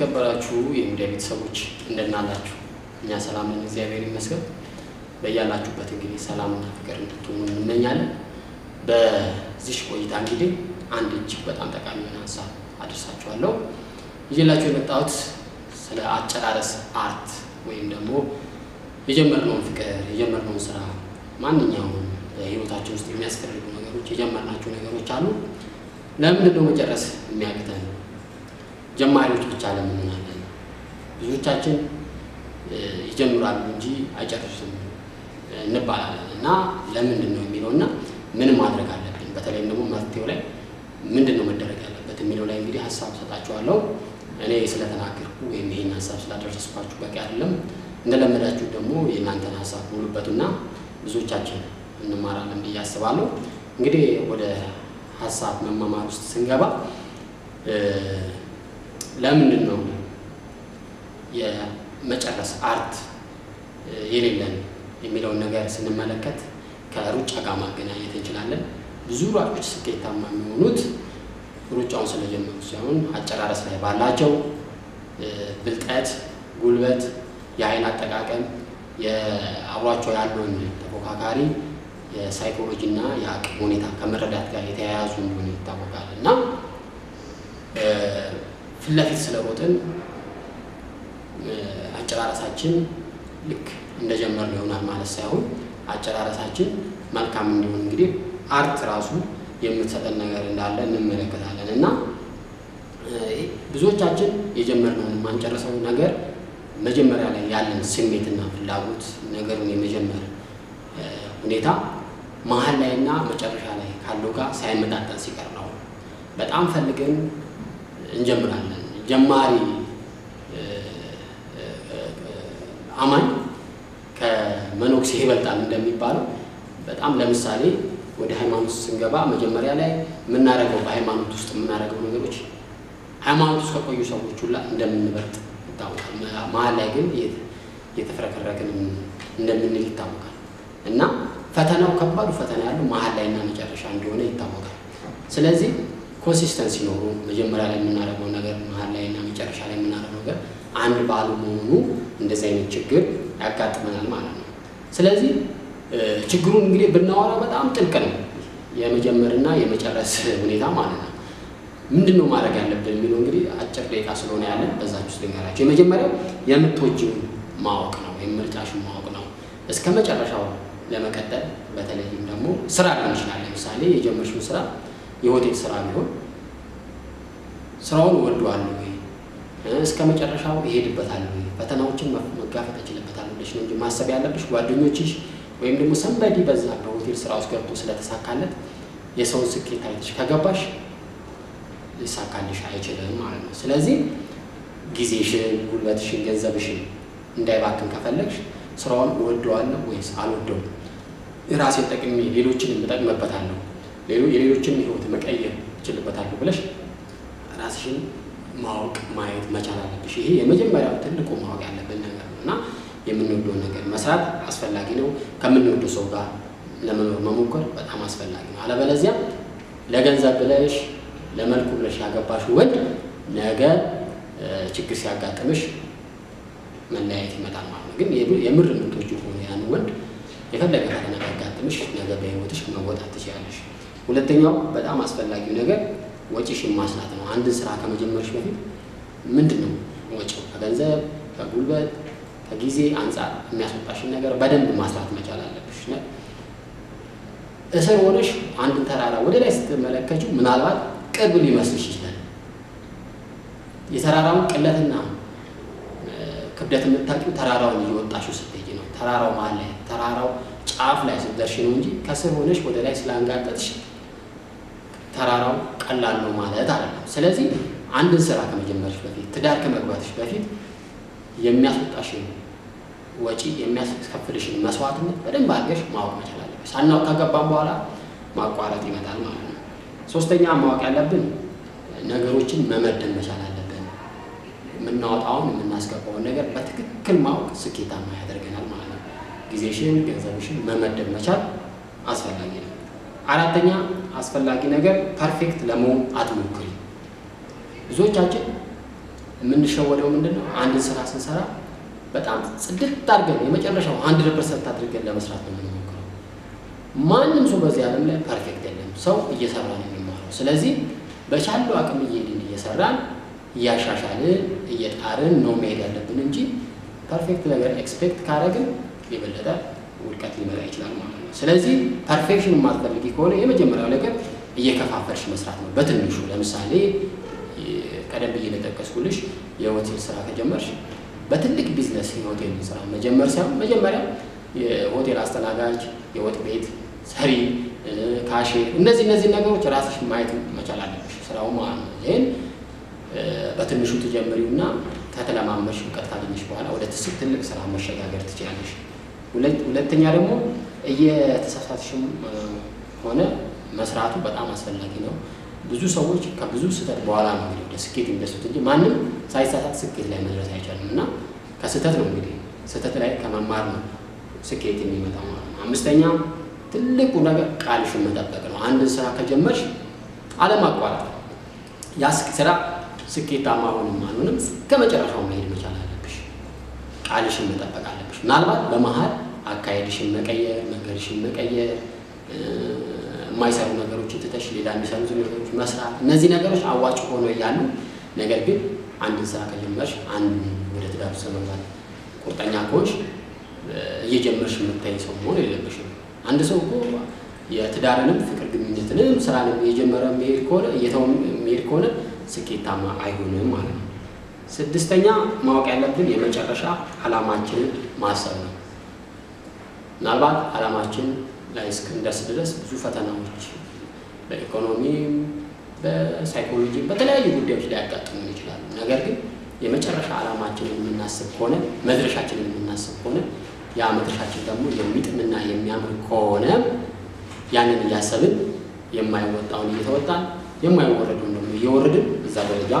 የተከበራችሁ የሚዲያ ቤተሰቦች እንደናላችሁ፣ እኛ ሰላም ነን፣ እግዚአብሔር ይመስገን። በያላችሁበት እንግዲህ ሰላምና ፍቅር እንድትሆኑ እንመኛለን። በዚህ ቆይታ እንግዲህ አንድ እጅግ በጣም ጠቃሚ የሆነ ሀሳብ አድርሳችኋለሁ። ይዤላችሁ የመጣሁት ስለ አጨራረስ አርት ወይም ደግሞ የጀመርነውን ፍቅር የጀመርነውን ስራ ማንኛውም በህይወታችን ውስጥ የሚያስፈልጉ ነገሮች የጀመርናቸው ነገሮች አሉ። ለምንድን ነው መጨረስ የሚያቅተን? ጀማሪዎች ብቻ ለምን እንሆናለን? ብዙዎቻችን ይጀምራሉ እንጂ አይጨርሱም እንባላለን እና ለምንድን ነው የሚለው እና ምን ማድረግ አለብን፣ በተለይም ደግሞ መፍትሄው ላይ ምንድን ነው መደረግ ያለበት የሚለው ላይ እንግዲህ ሀሳብ ሰጣችኋለሁ። እኔ ስለተናገርኩ ወይም ይህን ሀሳብ ስላደረስኳችሁ በቂ አይደለም። እንደለመዳችሁ ደግሞ የእናንተን ሀሳብ ሙሉበቱና ብዙዎቻችን እንማራለን ብዬ አስባለሁ። እንግዲህ ወደ ሀሳብ መማማር ውስጥ ስንገባ ለምንድን ነው የመጨረስ art የሌለን የሚለውን ነገር ስንመለከት ከሩጫ ጋር ማገናኘት እንችላለን። ብዙ ሯጮች ስኬታማ የሚሆኑት ሩጫውን ስለጀመሩ ሲሆን አጨራረስ ላይ ባላቸው ብልጠት፣ ጉልበት፣ የኃይል አጠቃቀም የአብሯቸው ያለውን ተፎካካሪ የሳይኮሎጂ እና የአቅም ሁኔታ ከመረዳት ጋር የተያያዙ እንደሆነ ይታወቃል እና ፊት ለፊት ስለሮጥን አጨራረሳችን ልክ እንደጀመርን ይሆናል ማለት ሳይሆን አጨራረሳችን መልካም እንዲሆን እንግዲህ art ራሱ የምትሰጠን ነገር እንዳለ እንመለከታለን እና ብዙዎቻችን የጀመርነውን የማንጨርሰው ነገር መጀመሪያ ላይ ያለን ስሜትና ፍላጎት ነገሩን የመጀመር ሁኔታ መሀል ላይ እና መጨረሻ ላይ ካለው ጋር ሳይመጣጠን ሲቀር ነው። በጣም ፈልገን እንጀምራለን። ጀማሪ አማኝ ከመነኩሴ ይበልጣል እንደሚባለው በጣም ለምሳሌ ወደ ሃይማኖት ስንገባ መጀመሪያ ላይ የምናደርገው በሃይማኖት ውስጥ የምናደርገው ነገሮች ሃይማኖት ውስጥ ከቆዩ ሰዎች ሁላ እንደምንበልጥ ይታወቃል። መሀል ላይ ግን የተፍረከረክን እንደምንል ይታወቃል እና ፈተናው ከባዱ ፈተና ያለው መሀል ላይ እና መጨረሻ እንደሆነ ይታወቃል። ስለዚህ consistency ኖሮ መጀመሪያ ላይ የምናደርገው ነገር መሀል ላይ እና መጨረሻ ላይ የምናደርገው ነገር አንድ ባለመሆኑ እንደዚህ አይነት ችግር ያጋጥመናል ማለት ነው። ስለዚህ ችግሩን እንግዲህ ብናወራ በጣም ጥልቅ ነው፣ የመጀመርና የመጨረስ ሁኔታ ማለት ነው። ምንድን ነው ማድረግ ያለብን የሚለው እንግዲህ አጭር ደቂቃ ስለሆነ ያለን በዛች ውስጥ ልንገራቸው። የመጀመሪያው የምትወጂውን ማወቅ ነው ወይም ምርጫሽን ማወቅ ነው። እስከ መጨረሻው ለመቀጠል በተለይም ደግሞ ስራ ሊሆን ይችላል። ለምሳሌ የጀመርሽውን ስራ የሆቴል ስራ ቢሆን ስራውን እወደዋለሁ ወይ፣ እስከ መጨረሻው ይሄድበታለሁ ወይ፣ ፈተናዎችን መጋፈጥ እችልበታለሁ ብለሽ ነው እንጂ ማሰብ ያለብሽ ጓደኞችሽ ወይም ደግሞ somebody በዛ በሆቴል ስራ ውስጥ ገብቶ ስለተሳካለት የሰውን ስኬት አይተሽ ከገባሽ ሊሳካልሽ አይችልም ማለት ነው። ስለዚህ ጊዜሽን፣ ጉልበትሽን፣ ገንዘብሽን እንዳይባክን ከፈለግሽ ስራውን እወደዋለሁ ወይስ አልወደውም፣ ራሴን ጠቅሜ ሌሎችን እጠቅምበታለሁ፣ የሌሎችን ህይወት መቀየር እችልበታለሁ ብለሽ ራስሽን ማወቅ ማየት መቻል አለብሽ። ይሄ የመጀመሪያው ትልቁ ማወቅ ያለብን ነገር ነው እና የምንወደውን ነገር መስራት አስፈላጊ ነው። ከምንወደው ሰው ጋር ለመኖር መሞከር በጣም አስፈላጊ ነው። አለበለዚያ ለገንዘብ ብለሽ ለመልኩ ብለሽ ያገባሽ ወንድ ነገ ችግር ሲያጋጥምሽ መለያየት ይመጣል ማለት ነው። ግን የምር የምትወጂው ከሆነ ያን ወንድ የፈለገ ፈተና ቢያጋጥምሽ ነገ በህይወትሽ መወጣት ትችላለሽ። ሁለተኛው በጣም አስፈላጊው ነገር ወጪሽን ማስላት ነው። አንድን ስራ ከመጀመርሽ በፊት ምንድን ነው ወጪው? ከገንዘብ ከጉልበት ከጊዜ አንጻር የሚያስወጣሽን ነገር በደንብ ማስላት መቻል አለብሽ። እስር ሆነሽ አንድን ተራራ ወደ ላይ ስትመለከችው ምናልባት ቅርብ ሊመስልሽ ይችላል። የተራራውን ቅለትና ክብደት የምታውቂው ተራራውን እየወጣሽው ስትሄጂ ነው። ተራራው መሀል ተራራው ጫፍ ላይ ስትደርሽ ነው እንጂ ከስር ሆነሽ ወደ ላይ ስላንጋጠጥሽ ተራራው ቀላል ነው ማለት አይደለም። ስለዚህ አንድን ስራ ከመጀመርሽ በፊት ትዳር ከመግባትሽ በፊት የሚያስወጣሽን ወጪ የሚያስከፍልሽን መስዋዕትነት በደንብ አድርገሽ ማወቅ መቻል አለብሽ። ሳናውቅ ከገባን በኋላ ማቋረጥ ይመጣል ማለት ነው። ሶስተኛ ማወቅ ያለብን ነገሮችን መመደብ መቻል አለብን። የምናወጣውን የምናስገባውን ነገር በትክክል ማወቅ ስኬታማ ያደርገናል ማለት ነው። ጊዜሽን፣ ገንዘብሽን መመደብ መቻል አስፈላጊ ነው። አራተኛ አስፈላጊ ነገር perfect ለመሆን አትሞክሪ። ብዙዎቻችን የምንሸወደው ምንድን ነው? አንድን ስራ ስንሰራ በጣም ጽድት አድርገን የመጨረሻው አንድ percent አድርገን ለመስራት ነው የምንሞክረው። ማንም ሰው በዚህ ዓለም ላይ perfect የለም። ሰው እየሰራ ነው የሚማረው። ስለዚህ በቻለው አቅም እየሄድን እየሰራን እያሻሻልን እየጣርን ነው መሄድ ያለብን እንጂ perfect ነገር expect ካደረግን የበለጠ ውድቀት ሊመጣ ይችላል ማለት ነው። ስለዚህ perfection የማትፈልጊ ከሆነ የመጀመሪያው ነገር እየከፋፈልሽ መስራት ነው። በትንሹ ለምሳሌ ቀደም ብዬ እንደጠቀስኩልሽ የሆቴል ስራ ከጀመርሽ በትልቅ ቢዝነስ የሆቴል ስራ መጀመር ሳይሆን መጀመሪያ የሆቴል አስተናጋጅ፣ የወጥ ቤት ሰሪ፣ cashier እነዚህ እነዚህ ነገሮች ራስሽ ማየት መቻል አለብሽ ስራው ይህን በትንሹ ትጀምሪውና ከተለማመሽ እውቀት ካገኘሽ በኋላ ወደ ትልቅ ስራ መሸጋገር ትችላለሽ። ሁለተኛ ደግሞ እየተሳሳትሽም ሆነ መስራቱ በጣም አስፈላጊ ነው። ብዙ ሰዎች ከብዙ ስህተት በኋላ ነው እንግዲህ ወደ ስኬት የሚደርሱት እንጂ ማንም ሳይሳሳት ስኬት ላይ መድረስ አይቻልም። እና ከስህተት ነው እንግዲህ ስህተት ላይ ከመማር ነው ስኬት የሚመጣው ማለት ነው። አምስተኛ ትልቁ ነገር ቃልሽን መጠበቅ ነው። አንድን ስራ ከጀመርሽ አለማቋረጥ ያ ስራ ስኬታማ ሆንም አልሆንም እስከ መጨረሻው መሄድ መቻል አለብሽ። ቃልሽን መጠበቅ አለብሽ። ምናልባት በመሀል አካሄድሽን መቀየር፣ መንገድሽን መቀየር የማይሰሩ ነገሮችን ትተሽ ሌላ የሚሰሩት ነገሮች መስራት፣ እነዚህ ነገሮች አዋጭ ሆኖ እያሉ ነገር ግን አንድን ስራ ከጀመርሽ አንድ ወደ ትዳር ውስጥ ለመግባት ቁርጠኛ ከሆንሽ እየጀመርሽ የምታይ ሰው መሆን የለብሽም። አንድ ሰው እኮ የትዳርንም ፍቅር ግንኙነትንም ስራንም እየጀመረ የሚሄድ ከሆነ እየተው የሚሄድ ከሆነ ስኬታማ አይሆንም ማለት ነው። ስድስተኛ ማወቅ ያለብን የመጨረሻ ዓላማችንን ማሰብ ነው። ምናልባት ዓላማችን ላይ እስክንደርስ ድረስ ብዙ ፈተናዎች በኢኮኖሚም በሳይኮሎጂ በተለያዩ ጉዳዮች ላይ ያጋጥሙን ይችላሉ። ነገር ግን የመጨረሻ ዓላማችንን የምናስብ ከሆነ መድረሻችንን የምናስብ ከሆነ ያ መድረሻችን ደግሞ የሚጥምና የሚያምር ከሆነ ያንን እያሰብን የማይወጣውን እየተወጣን የማይወረደውን ደግሞ እየወረድን እዛ ደረጃ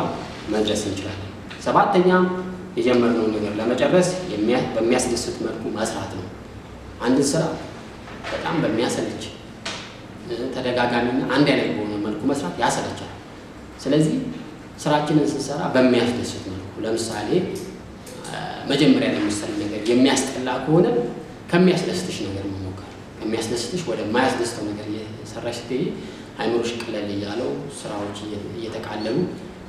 መድረስ እንችላለን። ሰባተኛ የጀመርነውን ነገር ለመጨረስ በሚያስደስት መልኩ መስራት ነው። አንድን ስራ በጣም በሚያሰለች ተደጋጋሚና አንድ አይነት በሆነ መልኩ መስራት ያሰለቻል። ስለዚህ ስራችንን ስንሰራ በሚያስደስት መልኩ ለምሳሌ መጀመሪያ የሚሰራ ነገር የሚያስጠላ ከሆነ ከሚያስደስትሽ ነገር መሞከር፣ ከሚያስደስትሽ ወደ ማያስደስተው ነገር እየሰራሽ ስትሄጂ አይምሮሽ ቀለል እያለው ስራዎች እየተቃለሉ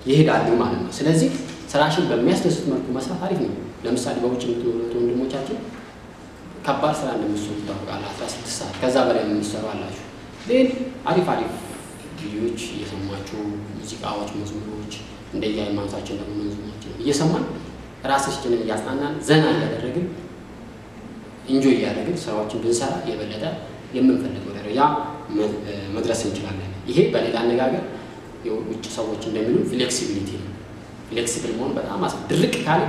ይሄዳሉ ማለት ነው። ስለዚህ ስራሽን በሚያስደስት መልኩ መስራት አሪፍ ነው። ለምሳሌ በውጭ የምትኖሩት ወንድሞቻችን ከባድ ስራ እንደምትሰሩ ይታወቃል። አስራ ስድስት ሰዓት ከዛ በላይ የምትሰሩ አላችሁ። ግን አሪፍ አሪፍ ቪዲዮዎች እየሰማችሁ ሙዚቃዎች፣ መዝሙሮች እንደየ ሃይማኖታችን ደግሞ መዝሙሮችን እየሰማን ራሳችንን እያጽናናን ዘና እያደረግን enjoy እያደረግን ስራዎችን ብንሰራ የበለጠ የምንፈልገው ደረጃ መድረስ እንችላለን። ይሄ በሌላ አነጋገር የውጭ ሰዎች እንደሚሉ flexibility ነው። flexible መሆን በጣም ድርቅ ካለ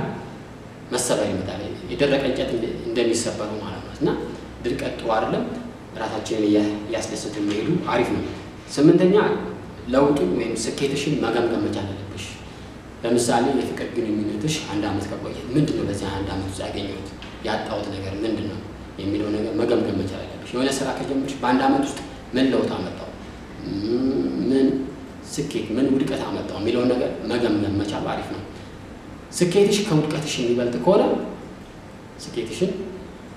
መሰበር ይመጣል። የደረቀ እንጨት እንደሚሰበረው ማለት ነው። እና ድርቀት ጥሩ አይደለም። ራሳችንን እያስደሰቱ የሚሄዱ አሪፍ ነው። ስምንተኛ ለውጡን ወይም ስኬትሽን መገምገም መቻል አለብሽ። ለምሳሌ የፍቅር ግንኙነትሽ አንድ ዓመት ከቆየ ምንድን ነው በዚህ አንድ ዓመት ውስጥ ያገኘሁት ያጣሁት ነገር ምንድን ነው የሚለው ነገር መገምገም መቻል አለብሽ። የሆነ ስራ ከጀመርሽ በአንድ ዓመት ውስጥ ምን ለውጥ አመጣው፣ ምን ስኬት፣ ምን ውድቀት አመጣው የሚለውን ነገር መገምገም መቻል አሪፍ ነው። ስኬትሽ ከውድቀትሽ የሚበልጥ ከሆነ ስኬትሽን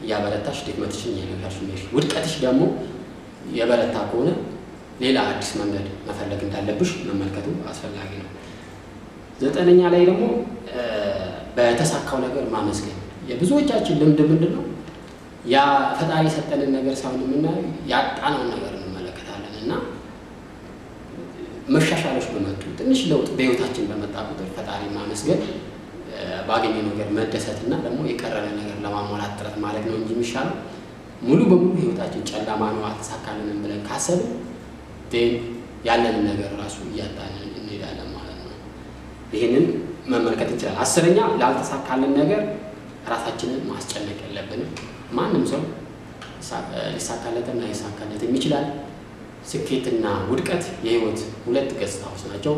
እያበረታሽ ድክመትሽን እየነካሽ ነሽ። ውድቀትሽ ደግሞ የበረታ ከሆነ ሌላ አዲስ መንገድ መፈለግ እንዳለብሽ መመልከቱ አስፈላጊ ነው። ዘጠነኛ ላይ ደግሞ በተሳካው ነገር ማመስገን። የብዙዎቻችን ልምድ ምንድን ነው? ያ ፈጣሪ የሰጠንን ነገር ሳይሆን የምናየው ያጣነውን ነገር እንመለከታለን እና መሻሻሎች በመጡ ትንሽ ለውጥ በህይወታችን በመጣ ቁጥር ፈጣሪ ማመስገን ባገኘ ነገር መደሰት እና ደግሞ የቀረነ ነገር ለማሟላት ጥረት ማለት ነው እንጂ የሚሻለው ሙሉ በሙሉ ህይወታችን ጨለማ ነው አልተሳካልንም ብለን ካሰብን ያለንን ነገር ራሱ እያጣንን እንሄዳለን ማለት ነው። ይህንን መመልከት እንችላለን። አስረኛ ላልተሳካልን ነገር ራሳችንን ማስጨነቅ የለብንም። ማንም ሰው ሊሳካለትና ሊሳካለትም ይችላል። ስኬትና ውድቀት የህይወት ሁለት ገጽታዎች ናቸው።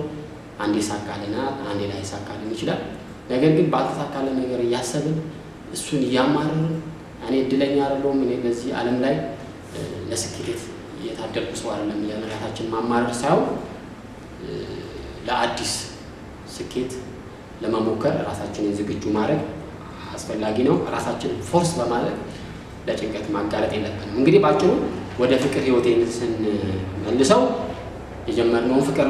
አንዴ ይሳካልናል፣ አንዴ ላይ ይሳካልን ይችላል። ነገር ግን ባልተሳካልን ነገር እያሰብን እሱን እያማረርን እኔ እድለኛ አይደለሁም እኔ በዚህ ዓለም ላይ ለስኬት የታደልኩ ሰው አይደለም ራሳችን ማማረር ሳይሆን ለአዲስ ስኬት ለመሞከር ራሳችንን ዝግጁ ማድረግ አስፈላጊ ነው። ራሳችንን force በማድረግ ለጭንቀት ማጋለጥ የለብንም። እንግዲህ ባጭሩ ወደ ፍቅር ህይወቴን ስንመልሰው የጀመርነውን ፍቅር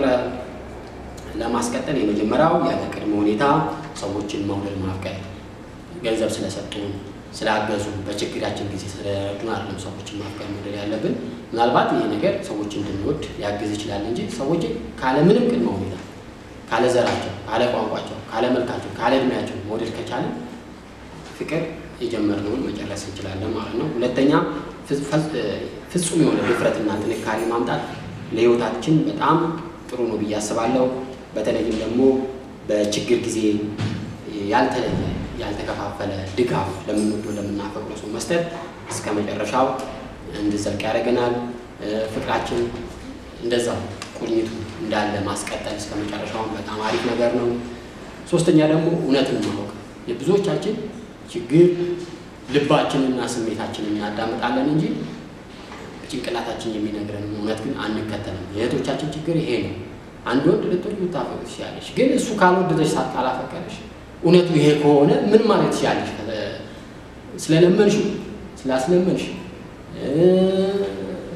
ለማስቀጠል የመጀመሪያው ያለ ቅድመ ሁኔታ ሰዎችን መውደድ ማፍቀር፣ ገንዘብ ስለሰጡን ስላገዙ በችግራችን ጊዜ ስለረዱን አይደለም ሰዎችን ማፍቀር መውደድ ያለብን። ምናልባት ይሄ ነገር ሰዎችን እንድንወድ ሊያግዝ ይችላል እንጂ ሰዎችን ካለ ምንም ቅድመ ሁኔታ ካለ ዘራቸው፣ ካለ ቋንቋቸው፣ ካለ መልካቸው፣ ካለ እድሜያቸው መውደድ ከቻለን ፍቅር የጀመርነውን መጨረስ እንችላለን ማለት ነው። ሁለተኛ ፍጹም የሆነ ድፍረትና ጥንካሬ ማምጣት ለህይወታችን በጣም ጥሩ ነው ብዬ አስባለሁ። በተለይም ደግሞ በችግር ጊዜ ያልተለየ ያልተከፋፈለ ድጋፍ ለምንወደው ለምናፈቅረው ሰው መስጠት እስከ መጨረሻው እንድዘልቅ ያደርገናል። ፍቅራችን እንደዛው ቁርኝቱ እንዳለ ማስቀጠል እስከ መጨረሻውን በጣም አሪፍ ነገር ነው። ሶስተኛ ደግሞ እውነትን ማወቅ የብዙዎቻችን ችግር ልባችንና ስሜታችንን እናዳምጣለን እንጂ ጭንቅላታችን የሚነግረን እውነት ግን አንከተልም። የእህቶቻችን ችግር ይሄ ነው። አንድ ወንድ ልትወጂ ልታፈቅሪ ትችያለሽ፣ ግን እሱ ካልወደደሽ ካላፈቀረሽ እውነቱ ይሄ ከሆነ ምን ማለት ትችያለሽ? ስለለመንሽ ስላስለመንሽ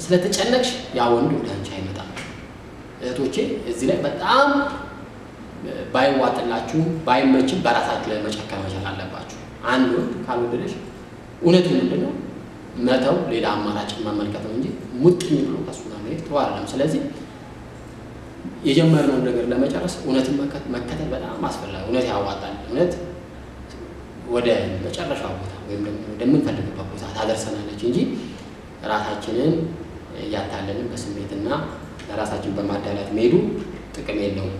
ስለተጨነቅሽ ያ ወንድ ወደ አንቺ አይመጣም። እህቶቼ እዚህ ላይ በጣም ባይዋጥላችሁም ባይመችም በራሳችሁ ላይ መጨከን መቻል አለባችሁ። አንድ ወንድ ካልወደደሽ እውነቱ ምንድን ነው መተው ሌላ አማራጭ መመልከት ነው እንጂ ሙጥኝ ብሎ ከሱ ጋር መሄድ ጥሩ ስለዚህ የጀመርነውን ነገር ለመጨረስ እውነትን መከተል በጣም አስፈላጊ፣ እውነት ያዋጣል። እውነት ወደ መጨረሻው ቦታ ወይም ደግሞ ወደምንፈልግበት ቦታ ታደርሰናለች እንጂ ራሳችንን እያታለልን በስሜትና ለራሳችን በማዳላት መሄዱ ጥቅም የለውም።